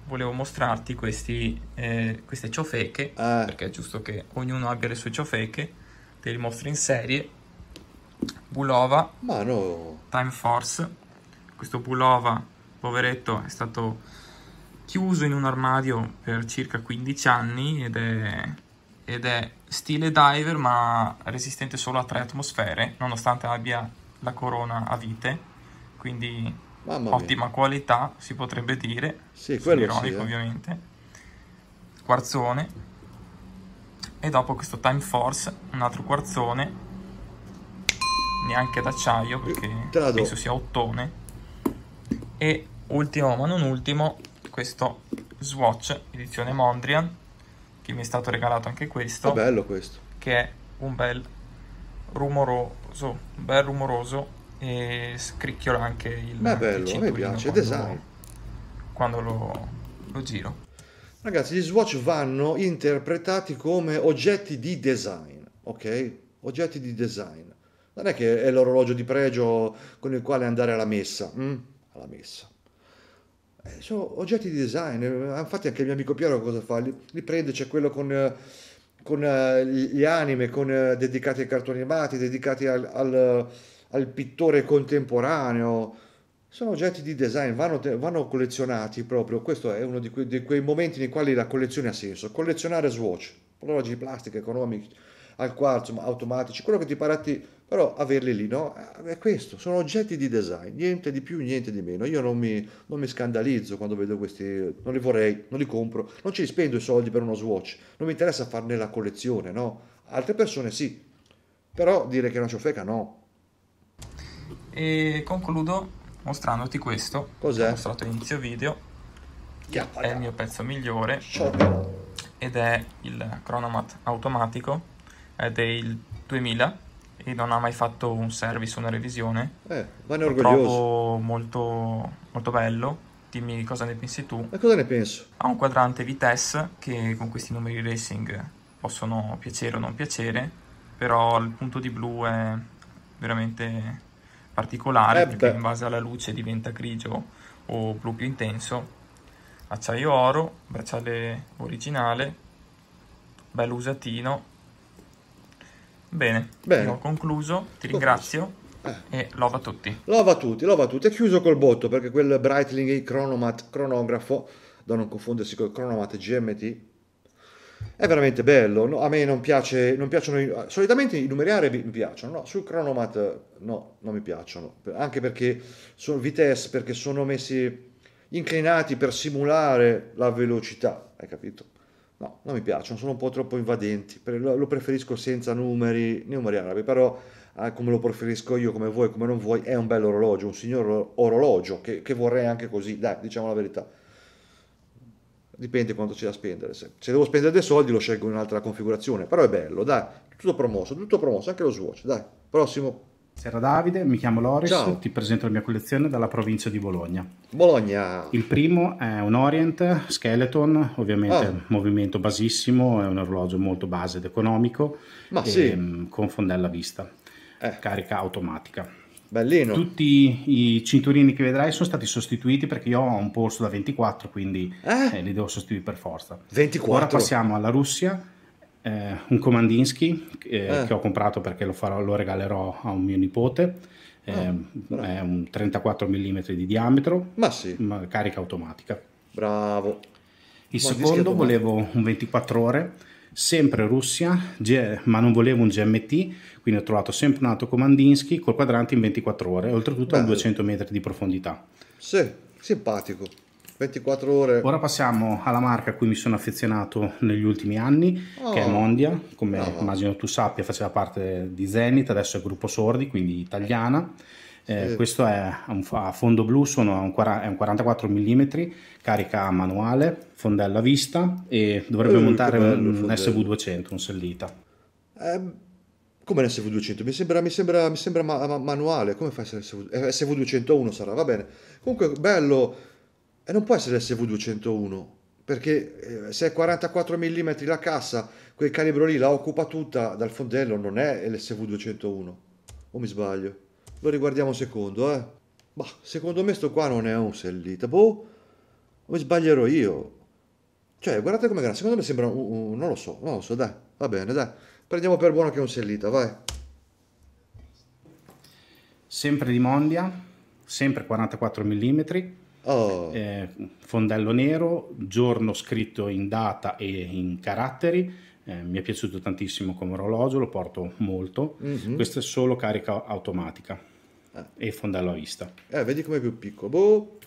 volevo mostrarti questi, eh, queste ciofeche, ah. perché è giusto che ognuno abbia le sue ciofeche, te li mostro in serie. Bulova, no. Time Force, questo Bulova, poveretto, è stato chiuso in un armadio per circa 15 anni ed è, ed è stile diver ma resistente solo a 3 atmosfere, nonostante abbia la corona a vite, quindi ottima qualità, si potrebbe dire. Sì, quello ironico, sì, eh. ovviamente. Quarzone. E dopo questo Time Force, un altro quarzone. Neanche d'acciaio, perché penso sia ottone. E ultimo, ma non ultimo, questo Swatch edizione Mondrian, che mi è stato regalato anche questo. È bello questo. Che è un bel rumoroso, un bel rumoroso e scricchiola anche il è bello, a me piace, il design. Quando lo, lo giro. Ragazzi, gli swatch vanno interpretati come oggetti di design, ok? Oggetti di design. Non è che è l'orologio di pregio con il quale andare alla messa. Mm? Alla messa. Eh, sono oggetti di design. Eh, infatti anche il mio amico Piero cosa fa? Li, li prende, c'è quello con, eh, con gli anime, con, dedicati ai cartoni animati, dedicati al, al al pittore contemporaneo. Sono oggetti di design, vanno, vanno collezionati proprio. Questo è uno di quei, di quei, momenti nei quali la collezione ha senso. Collezionare swatch, orologi di plastica, economici, al quarzo, automatici, quello che ti pare a te, però averli lì, no? Eh, è questo, sono oggetti di design, niente di più, niente di meno. Io non mi, non mi scandalizzo quando vedo questi, non li vorrei, non li compro, non ci spendo i soldi per uno swatch, non mi interessa farne la collezione, no? Altre persone sì, però dire che è una ciofeca no, e concludo mostrandoti questo. Cos'è? ho mostrato all'inizio video. Che è il mio pezzo migliore. Ed è il Chronomat automatico. Ed è il 2000 e non ha mai fatto un service o una revisione eh, ma ne orgoglioso lo trovo molto, molto bello dimmi cosa ne pensi tu e cosa ne penso? ha un quadrante Vitesse che con questi numeri racing possono piacere o non piacere però il punto di blu è veramente particolare eh perché in base alla luce diventa grigio o blu più intenso. Acciaio oro, bracciale originale, bello usatino. Bene, Bene. ho concluso, ti ringrazio. Eh. E lova a tutti. Lova a tutti, lova a tutti. È chiuso col botto perché quel Breitling Chronomat cronografo, da non confondersi col Chronomat GMT, è veramente bello. No, a me non, piace, non piacciono. Solitamente i numeriari mi piacciono, no? Sul Chronomat no, non mi piacciono. Anche perché sono Vitesse, perché sono messi inclinati per simulare la velocità, hai capito? No, non mi piacciono, sono un po' troppo invadenti. Lo preferisco senza numeri, numeri arabi, però eh, come lo preferisco io, come vuoi, come non vuoi, è un bello orologio, un signor orologio che, che vorrei anche così, dai, diciamo la verità dipende quanto c'è da spendere. Se, se, devo spendere dei soldi lo scelgo in un'altra configurazione, però è bello, dai, tutto promosso, tutto promosso, anche lo Swatch, dai, prossimo. Buonasera Davide, mi chiamo Loris, Ciao. ti presento la mia collezione dalla provincia di Bologna. Bologna. Il primo è un Orient Skeleton, ovviamente ah. movimento basissimo, è un orologio molto base ed economico, Ma e, sì. Ehm, con fondella vista, eh. carica automatica. Bellino. Tutti i cinturini che vedrai sono stati sostituiti perché io ho un polso da 24, quindi eh? Eh, li devo sostituire per forza. 24. Ora passiamo alla Russia. Eh, un Komandinsky eh, che ho comprato perché lo, farò, lo regalerò a un mio nipote. Oh, è un 34 mm di diametro, ma sì. carica automatica. Bravo. Il ma secondo volevo un 24 ore sempre Russia, ma non volevo un GMT, quindi ho trovato sempre un altro Komandinsky col quadrante in 24 ore, oltretutto Bello. a 200 metri di profondità. Sì, simpatico. 24 ore. Ora passiamo alla marca a cui mi sono affezionato negli ultimi anni, oh. che è Mondia, come oh. immagino tu sappia faceva parte di Zenith, adesso è Gruppo Sordi, quindi italiana. Eh, eh. Questo è un, a fondo blu, sono un, è un 44 mm, carica manuale, fondello a vista e dovrebbe eh, montare un SV200, un Sellita. Eh, come un SV200? Mi sembra, mi sembra, mi sembra ma, ma, manuale, come fa a essere SV, SV201 sarà, va bene. Comunque bello, e non può essere SV201 perché se è 44 mm la cassa, quel calibro lì la occupa tutta dal fondello, non è l'SV201. O mi sbaglio? Lo riguardiamo un secondo, eh. Ma secondo me sto qua non è un Sellita. Boh, o mi sbaglierò io? Cioè, guardate come grande. Secondo me sembra un, un, Non lo so, non lo so, dai. Va bene, dai. Prendiamo per buono che è un Sellita, vai. Sempre di Mondia, sempre 44 mm Oh. Eh, fondello nero, giorno scritto in data e in caratteri. Eh, mi è piaciuto tantissimo come orologio, lo porto molto. Mm-hmm. Questo è solo carica automatica ah. e fondello a vista. Eh, vedi com'è più piccolo. Boh.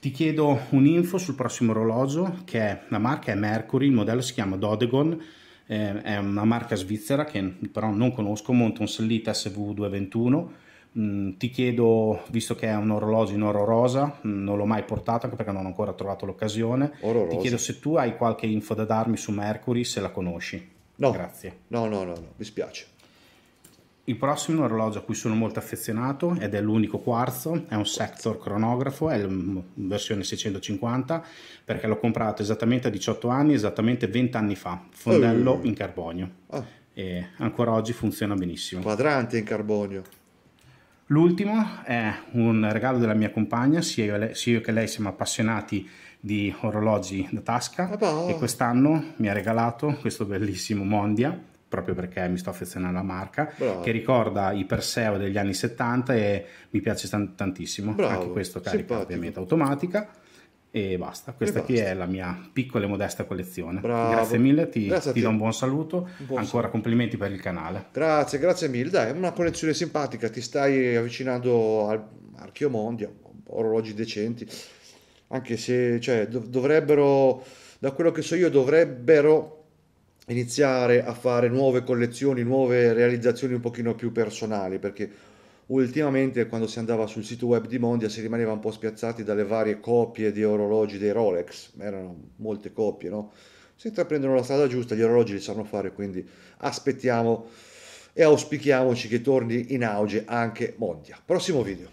Ti chiedo un'info sul prossimo orologio, che è la marca è Mercury, il modello si chiama Dodegon, eh, è una marca svizzera che però non conosco, monta un Sellita SV221 Mm, ti chiedo, visto che è un orologio in oro rosa, mm, non l'ho mai portato anche perché non ho ancora trovato l'occasione, oro ti chiedo se tu hai qualche info da darmi su Mercury, se la conosci. No, Grazie. No, no, no, no, mi spiace. Il prossimo orologio a cui sono molto affezionato ed è l'unico quarzo, è un Sector cronografo, è la versione 650 perché l'ho comprato esattamente a 18 anni, esattamente 20 anni fa, fondello oh. in carbonio oh. e ancora oggi funziona benissimo. Quadrante in carbonio. L'ultimo è un regalo della mia compagna, sia io, che lei siamo appassionati di orologi da tasca oh. e quest'anno mi ha regalato questo bellissimo Mondia proprio perché mi sto affezionando alla marca Bravo. che ricorda i Perseo degli anni 70 e mi piace tantissimo Bravo. anche questo carica Simpatico. ovviamente automatica e basta. Questa e qui basta. è la mia piccola e modesta collezione. Bravo. Grazie mille, ti, grazie ti do un buon saluto. Buon Ancora complimenti per il canale. Grazie, grazie mille. Dai, è una collezione simpatica, ti stai avvicinando al marchio Mondia, orologi decenti, anche se cioè, dov- dovrebbero, da quello che so io, dovrebbero iniziare a fare nuove collezioni, nuove realizzazioni un pochino più personali, perché ultimamente quando si andava sul sito web di Mondia si rimaneva un po' spiazzati dalle varie copie di orologi dei Rolex, erano molte copie, no? Se intraprendono la strada giusta, gli orologi li sanno fare, quindi aspettiamo e auspichiamoci che torni in auge anche Mondia. Prossimo video.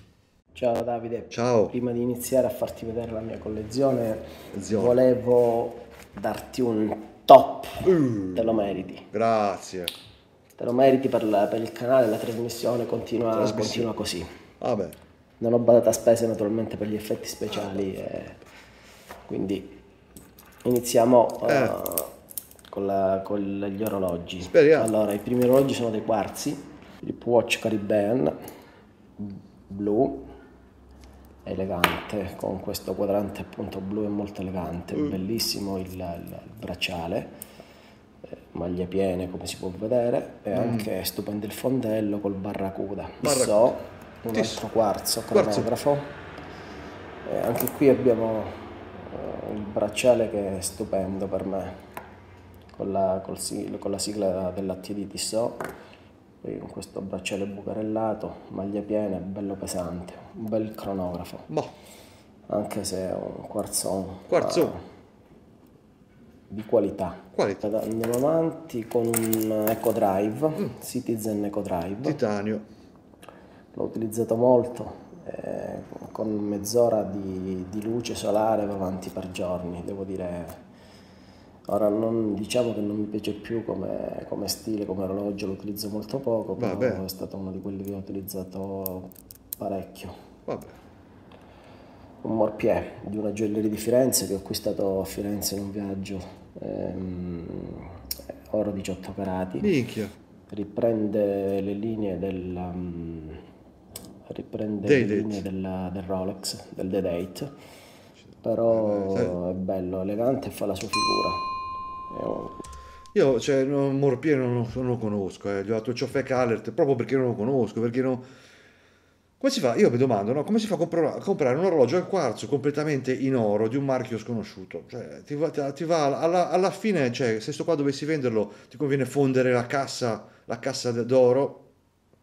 Ciao Davide. Ciao. Prima di iniziare a farti vedere la mia collezione, Zio. volevo darti un top. Uh, te lo meriti. Grazie lo meriti per, la, per il canale, la trasmissione continua, trasmissione. continua così. Vabbè. Non ho badato a spese naturalmente per gli effetti speciali, e quindi iniziamo eh. uh, con, la, con, gli orologi. Speriamo. Allora, i primi orologi sono dei quarzi, il Watch Caribbean, blu, elegante, con questo quadrante appunto blu è molto elegante, mm. bellissimo il, il, il bracciale maglie piene come si può vedere e mm. anche stupendo il fondello col barracuda. So, un altro quarzo cronografo. E anche qui abbiamo eh, il bracciale che è stupendo per me, con la, col, con la sigla dell'Atti di Tissot. Qui con questo bracciale bucarellato, maglie piene, bello pesante, un bel cronografo. Boh. Anche se è un quarzo. Quarzo di qualità. qualità. Andiamo avanti con un Eco Drive, mm. Citizen Eco Drive. Titanio. L'ho utilizzato molto, eh, con mezz'ora di, di, luce solare va avanti per giorni, devo dire. Ora non, diciamo che non mi piace più come, come stile, come orologio, lo utilizzo molto poco, però Vabbè. è stato uno di quelli che ho utilizzato parecchio. Vabbè un morpiè di una gioielleria di Firenze che ho acquistato a Firenze in un viaggio, ehm, oro 18 carati. Minchia. Riprende le linee del, um, riprende le linee della, del Rolex, del The Date, però eh, è bello, elegante e fa la sua figura. Un... Io, cioè, Morpiè non, non, lo conosco, eh. gli ho dato Ciofec Alert proprio perché non lo conosco, perché non come si fa? Io mi domando, no? come si fa a comprare, un orologio al quarzo completamente in oro di un marchio sconosciuto? Cioè, ti va, ti va alla, alla, fine, cioè, se sto qua dovessi venderlo, ti conviene fondere la cassa, la cassa d'oro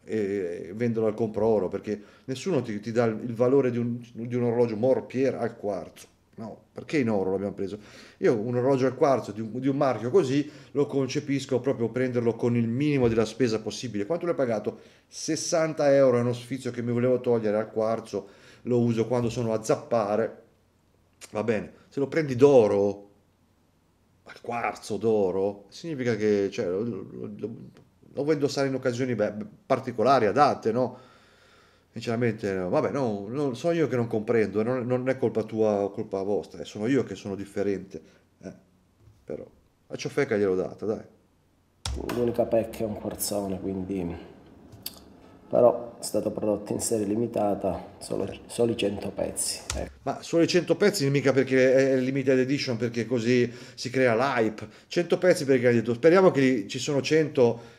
e venderlo al compro oro perché nessuno ti, ti dà il valore di un, di un orologio Morpier al quarzo. No, perché in oro l'abbiamo preso? Io un orologio al quarzo di un, di un, marchio così lo concepisco proprio prenderlo con il minimo della spesa possibile. Quanto l'hai pagato? 60 euro è uno sfizio che mi volevo togliere al quarzo, lo uso quando sono a zappare. Va bene, se lo prendi d'oro, al quarzo d'oro, significa che cioè, lo, lo, lo, lo vuoi indossare in occasioni beh, particolari, adatte, no? Sinceramente, vabbè, no, no, sono io che non comprendo, non, non, è colpa tua o colpa vostra, eh, sono io che sono differente. Eh, però, la ciofeca gliel'ho data, dai. L'unica pecca è un quarzone, quindi... Però è stato prodotto in serie limitata, solo, soli 100 pezzi. Ecco. Ma solo 100 pezzi mica perché è limited edition, perché così si crea l'hype. 100 pezzi perché hai detto, speriamo che ci sono 100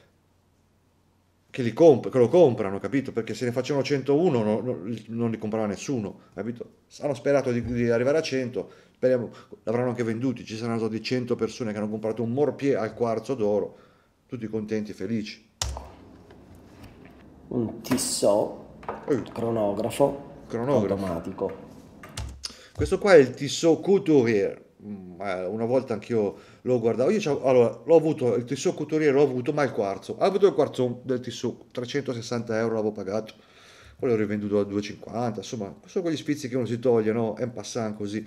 che, li comp- che lo comprano, capito? Perché se ne facevano 101 no, no, non li comprava nessuno, capito? Hanno sperato di, di arrivare a 100, speriamo, l'avranno anche venduti, ci saranno stati 100 persone che hanno comprato un morpier al quarzo d'oro, tutti contenti felici. Un Tissot eh. cronografo, cronografo automatico. Questo qua è il Tissot Couturier, una volta anch'io lo guardavo. Io allora, l'ho avuto, il Tissot Couturier l'ho avuto, ma il quarzo. Ho avuto il quarzo del Tissot, 360 euro l'avevo pagato. Poi l'ho rivenduto a 250, insomma, sono quegli sfizi che uno si toglie, no? È un passant così.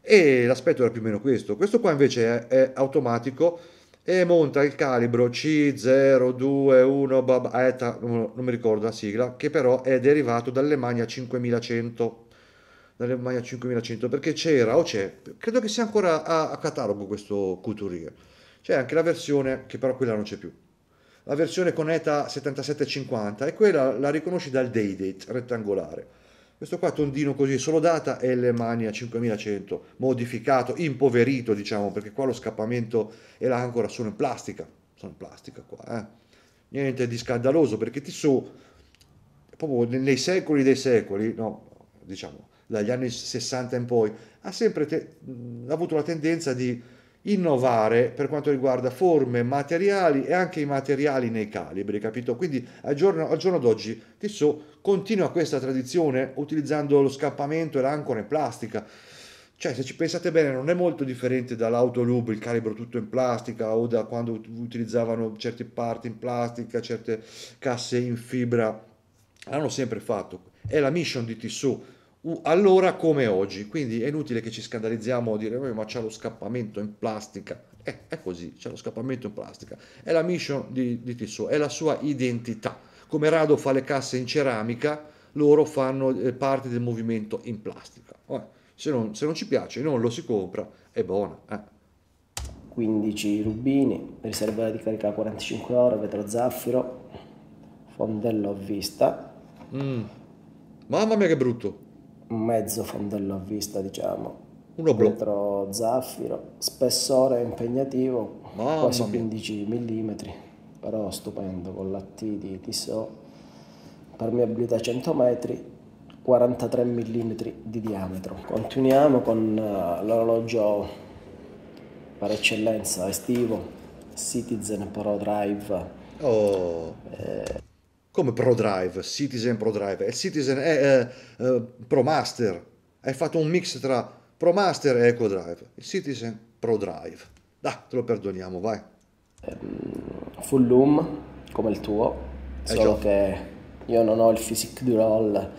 E l'aspetto era più o meno questo. Questo qua invece è, è automatico e monta il calibro C021, bab, ETA, non, non mi ricordo la sigla, che però è derivato dall'Emania 5100 dalle Maya 5100 perché c'era o c'è, credo che sia ancora a, a catalogo questo Couturier. C'è anche la versione che però quella non c'è più. La versione con ETA 7750 e quella la riconosci dal Daydate rettangolare. Questo qua tondino così, solo data è l'Emania 5100, modificato, impoverito diciamo, perché qua lo scappamento e l'ancora sono in plastica, sono in plastica qua, eh. Niente di scandaloso perché ti so, proprio nei secoli dei secoli, no, diciamo, dagli anni 60 in poi, ha sempre te- avuto la tendenza di innovare per quanto riguarda forme, materiali e anche i materiali nei calibri, capito? Quindi al giorno, al giorno d'oggi Tissot continua questa tradizione utilizzando lo scappamento e l'ancora in plastica. Cioè, se ci pensate bene, non è molto differente dall'autolub, il calibro tutto in plastica, o da quando utilizzavano certe parti in plastica, certe casse in fibra. L'hanno sempre fatto. È la mission di Tissot allora come oggi. Quindi è inutile che ci scandalizziamo a dire ma c'è lo scappamento in plastica. Eh, è così, c'è lo scappamento in plastica. È la mission di, di Tissot, è la sua identità. Come Rado fa le casse in ceramica, loro fanno eh, parte del movimento in plastica. Eh, se, non, se, non, ci piace, non lo si compra, è buona. Eh. 15 rubini, riserva di carica 45 ore, vetro zaffiro, fondello a vista. Mm. Mamma mia che brutto! Mezzo fondello a vista, diciamo. Un vetro zaffiro, spessore impegnativo, Mamma quasi 15 mm, però stupendo con la T di Tissot, permeabilità 100 metri, 43 mm di diametro. Continuiamo con uh, l'orologio per eccellenza estivo, Citizen Pro Drive. Oh. Eh, come ProDrive, Citizen ProDrive, e Citizen è eh, eh, ProMaster, hai fatto un mix tra ProMaster e EcoDrive, il Citizen ProDrive. Dai, te lo perdoniamo, vai. Ehm, full loom, come il tuo, eh solo già. che io non ho il physique du roll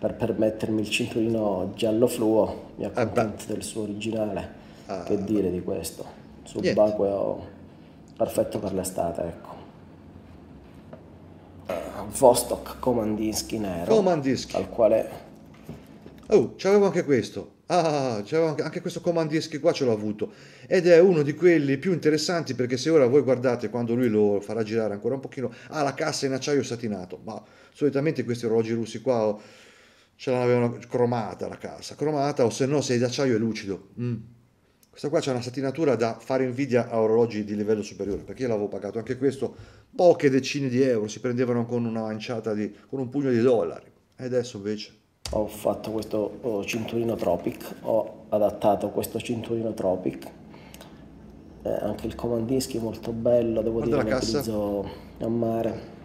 per permettermi il cinturino giallo fluo, mi accontento eh del suo originale. Ah, che dire di questo? Subacqueo perfetto per l'estate, ecco. Vostok Komandinsky nero. Komandinsky. Al quale... Oh, c'avevo anche questo. Ah, anche, anche questo Komandinsky qua ce l'ho avuto. Ed è uno di quelli più interessanti perché se ora voi guardate quando lui lo farà girare ancora un pochino, ha ah, la cassa in acciaio satinato. Ma solitamente questi orologi russi qua oh, ce l'avevano cromata la cassa, cromata o se no se è d'acciaio è lucido. Mm. Questa qua c'è una satinatura da fare invidia a orologi di livello superiore, perché io l'avevo pagato anche questo poche decine di euro, si prendevano con una manciata di, con un pugno di dollari. E adesso invece... Ho fatto questo oh, cinturino Tropic, ho adattato questo cinturino Tropic, eh, anche il Comandinsky è molto bello, devo Guarda dire che utilizzo a mare.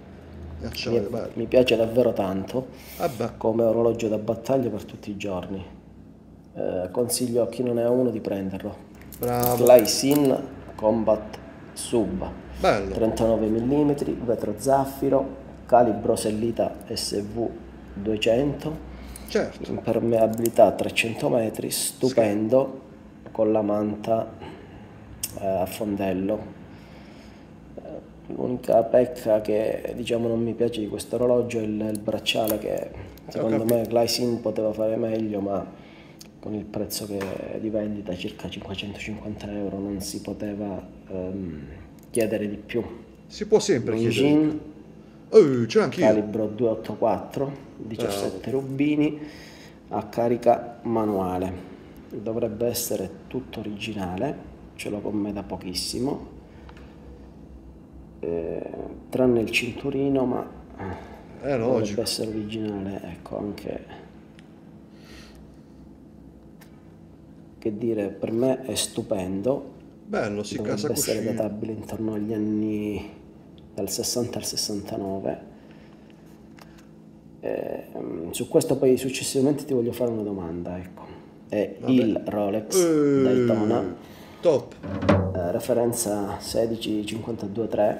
Acciaio, Mi, mi piace davvero tanto Ah, beh. come orologio da battaglia per tutti i giorni. Eh, consiglio a chi non è uno di prenderlo. Bravo. Glycine Combat Sub, Bello. 39 mm, vetro zaffiro, calibro sellita SV 200, Certo. impermeabilità 300 metri, stupendo, con la manta eh, a fondello. Eh, L'unica pecca che diciamo non mi piace di questo orologio è il, il bracciale che secondo me Glycine poteva fare meglio, ma con il prezzo di vendita, circa 550 euro, non si poteva ehm, chiedere di più. Si può sempre chiedere. Longines, Oh, l'ho anch'io. calibro 284, 17 rubini a carica manuale. Dovrebbe essere tutto originale, ce l'ho con me da pochissimo, eh, tranne il cinturino, ma È dovrebbe essere originale, ecco anche che dire, per me è stupendo, Bello, si casa dovrebbe essere così. databile intorno agli anni dal 60 al 69. Ehm, su questo poi successivamente ti voglio fare una domanda, ecco. È il Rolex Eh, Daytona, Top. eh, referenza 16523,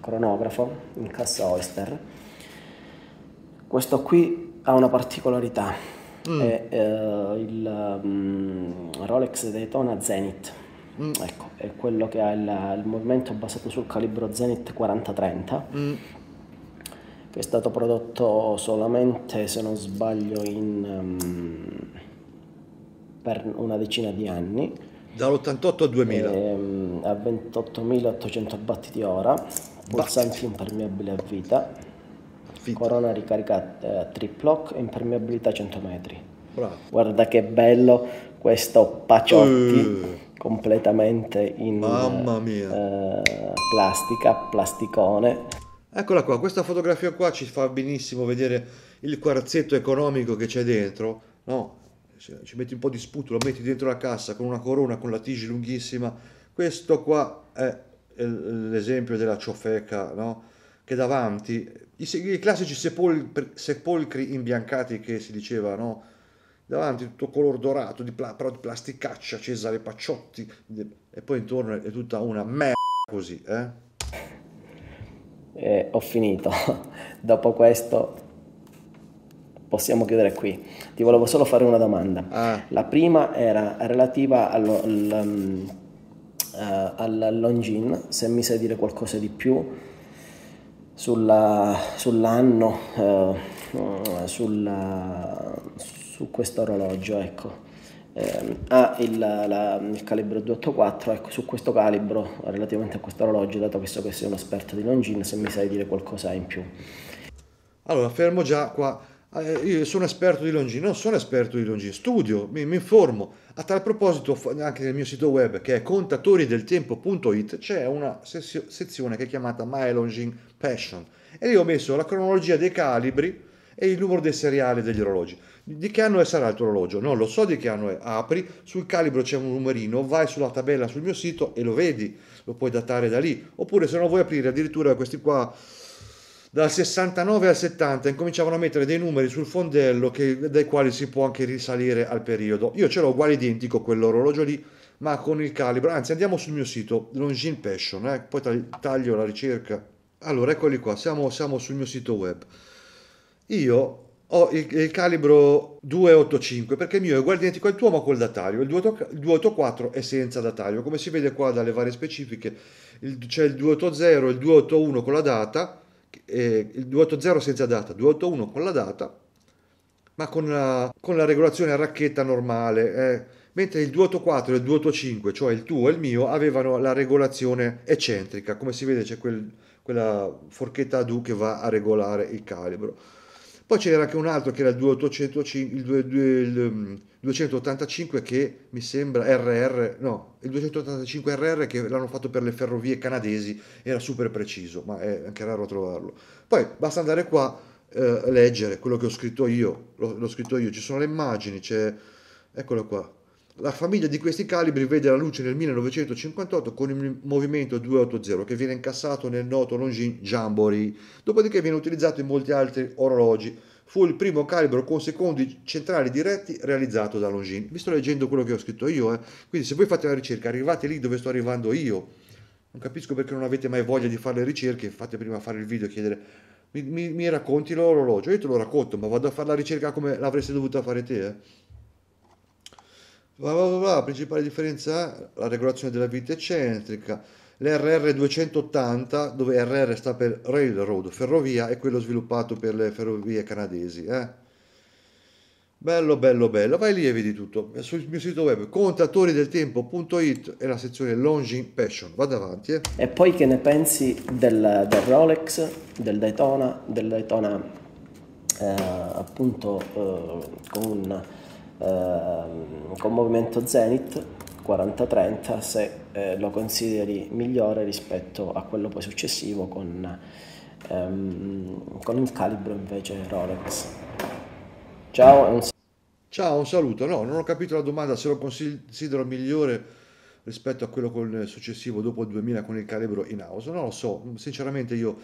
cronografo in cassa Oyster. Questo qui ha una particolarità, Mm. è eh, il mm, Rolex Daytona Zenith. Mm. Ecco, è quello che ha il, il movimento basato sul calibro Zenith 4030, Mm. che è stato prodotto solamente, se non sbaglio, in, mm, per una decina di anni. Dall'88 al 2000. Ehm, a 28.800 battiti ora, pulsanti impermeabili a vita, Figo. corona ricaricata a trip lock e impermeabilità 100 metri. Bravo. Guarda che bello questo Paciotti Eh. completamente in Mamma mia. eh, plastica, plasticone. Eccola qua, questa fotografia qua ci fa benissimo vedere il quarzetto economico che c'è dentro, no? Ci metti un po' di sputo, lo metti dentro la cassa con una corona, con la tige lunghissima. Questo qua è il- l'esempio della ciofeca, no? Che davanti, i, i classici sepolcri, sepolcri imbiancati che si diceva, no? Davanti tutto color dorato, di pla- però di plasticaccia, Cesare Pacciotti, e poi intorno è tutta una merda così, eh? E ho finito. Dopo questo possiamo chiudere qui. Ti volevo solo fare una domanda. Ah. La prima era relativa allo, al, um, eh, al Longines, se mi sai dire qualcosa di più sulla- sull'anno, eh, sulla- su questo orologio, ecco. Eh, ha il, la- il calibro 284, ecco, su questo calibro, relativamente a questo orologio, dato che so che sei un esperto di Longines, se mi sai dire qualcosa in più. Allora, fermo già qua. Eh, Io sono esperto di Longines, non sono esperto di Longines, studio, mi, mi informo. A tal proposito, anche nel mio sito web, che è contatorideltempo.it, c'è una sezione che è chiamata My Longines Passion. E lì ho messo la cronologia dei calibri e il numero del seriale degli orologi. Di che anno sarà il tuo orologio? Non lo so di che anno è. Apri, sul calibro c'è un numerino, vai sulla tabella sul mio sito e lo vedi, lo puoi datare da lì. Oppure se non vuoi aprire addirittura questi qua dal 69 al 70 incominciavano a mettere dei numeri sul fondello che- dai quali si può anche risalire al periodo. Io ce l'ho uguale identico quell'orologio lì, ma con il calibro. Anzi, andiamo sul mio sito, Longines Passion, eh, poi tag- taglio la ricerca. Allora, eccoli qua, siamo, siamo sul mio sito web. Io ho il, il calibro 285 perché il mio è uguale identico al tuo ma col datario. Il 280 il 284 è senza datario, come si vede qua dalle varie specifiche. c'è il 280 e il 281 con la data, eh, il 280 senza data, 281 con la data, ma con la, con la regolazione a racchetta normale. eh. Mentre il 284 e il 285, cioè il tuo e il mio, avevano la regolazione eccentrica. Come si vede c'è quel- quella forchetta a Du che va a regolare il calibro. Poi c'era anche un altro che era il 2805 il, due- due- il, um, 285 che mi sembra RR, no, il 285 RR che l'hanno fatto per le ferrovie canadesi, era super preciso, ma è anche raro trovarlo. Poi basta andare qua, eh, leggere quello che ho scritto io, l'ho, l'ho scritto io, ci sono le immagini, c'è, eccolo qua, La famiglia di questi calibri vede la luce nel 1958 con il movimento 280 che viene incassato nel noto Longines Jamboree, dopodiché viene utilizzato in molti altri orologi. Fu il primo calibro con secondi centrali diretti realizzato da Longines. Vi sto leggendo quello che ho scritto io, eh. quindi se voi fate la ricerca arrivate lì dove sto arrivando io. Non capisco perché non avete mai voglia di fare le ricerche, fate prima fare il video e chiedere mi, mi, mi racconti l'orologio, io te lo racconto, ma vado a fare la ricerca come l'avresti dovuta fare te. Eh? La principale differenza la regolazione della vita eccentrica, l'RR 280 dove RR sta per Railroad, ferrovia, è quello sviluppato per le ferrovie canadesi. Eh? Bello, bello, bello. Vai lì e vedi tutto. Sul mio sito web contatorideltempo.it e la sezione Longing Passion. Vado avanti. Eh. E poi che ne pensi del, del Rolex, del Daytona, del Daytona eh, appunto eh, con Ehm, con movimento Zenith 40-30 se eh, lo consideri migliore rispetto a quello poi successivo con, ehm, con il calibro invece Rolex. Ciao un Ciao, un saluto. No, non ho capito la domanda se lo considero migliore rispetto a quello con il successivo dopo il 2000 con il calibro in house. Non lo so, sinceramente io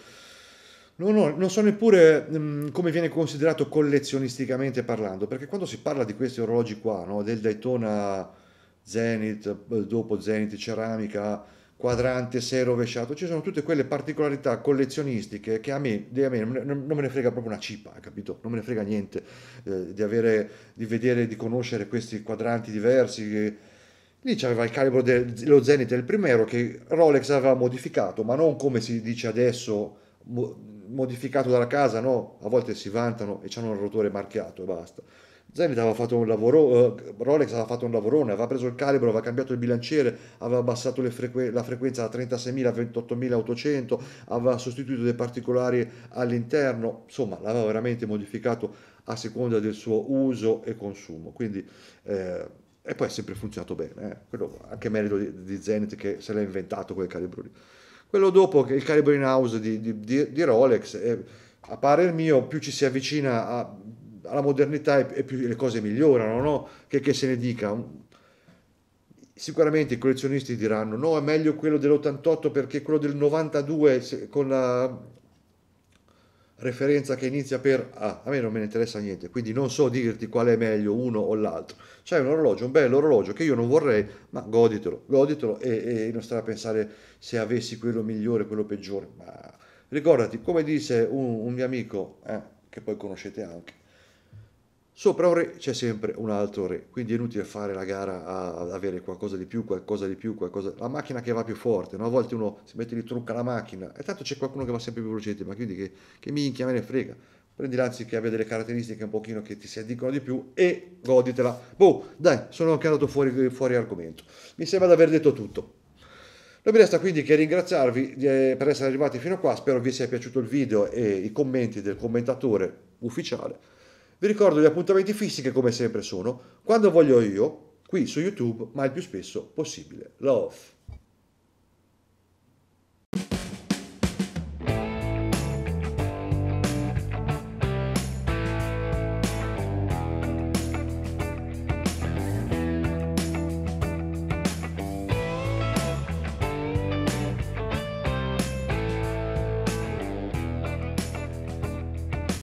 No, no, non so neppure um, come viene considerato collezionisticamente parlando, perché quando si parla di questi orologi qua, no, del Daytona Zenith, eh, dopo Zenith ceramica, quadrante, 6 rovesciato, ci sono tutte quelle particolarità collezionistiche che a me, a me non, me ne frega proprio una cipa, capito? Non me ne frega niente eh, di, avere, di vedere, di conoscere questi quadranti diversi. Che... Lì c'aveva il calibro dello Zenith del primero che Rolex aveva modificato, ma non come si dice adesso modificato dalla casa, no? A volte si vantano e hanno il rotore marchiato e basta. Zenith aveva fatto un lavoro, uh, Rolex aveva fatto un lavorone, aveva preso il calibro, aveva cambiato il bilanciere, aveva abbassato frequ- la frequenza da 36.000 a 28.800, aveva sostituito dei particolari all'interno, insomma l'aveva veramente modificato a seconda del suo uso e consumo. Quindi, eh, e poi è sempre funzionato bene, eh? Quello anche merito di, di Zenith che se l'ha inventato quel calibro lì. Quello dopo, che il calibro in house di, di, di Rolex, eh, a pare il mio, più ci si avvicina a, alla modernità e, e, più le cose migliorano, no? Che, che se ne dica. Sicuramente i collezionisti diranno no, è meglio quello dell'88 perché quello del 92 con la referenza che inizia per A, a me non me ne interessa niente, quindi non so dirti qual è meglio uno o l'altro. C'è un orologio, un bel orologio che io non vorrei, ma goditelo, goditelo e, e non stare a pensare se avessi quello migliore, quello peggiore. Ma ricordati, come disse un, un mio amico, eh, che poi conoscete anche, Sopra un re c'è sempre un altro re, quindi è inutile fare la gara ad avere qualcosa di più, qualcosa di più, qualcosa... La macchina che va più forte, no? a volte uno si mette di trucca la macchina e tanto c'è qualcuno che va sempre più veloce, ma quindi che, che minchia me ne frega. Prendi l'anzi che abbia delle caratteristiche un pochino che ti si addicono di più e goditela. Boh, dai, sono anche andato fuori, fuori argomento. Mi sembra di aver detto tutto. Non mi resta quindi che ringraziarvi eh, per essere arrivati fino a qua, spero vi sia piaciuto il video e i commenti del commentatore ufficiale. Vi ricordo gli appuntamenti fissi che come sempre sono, quando voglio io, qui su YouTube, ma il più spesso possibile. Love.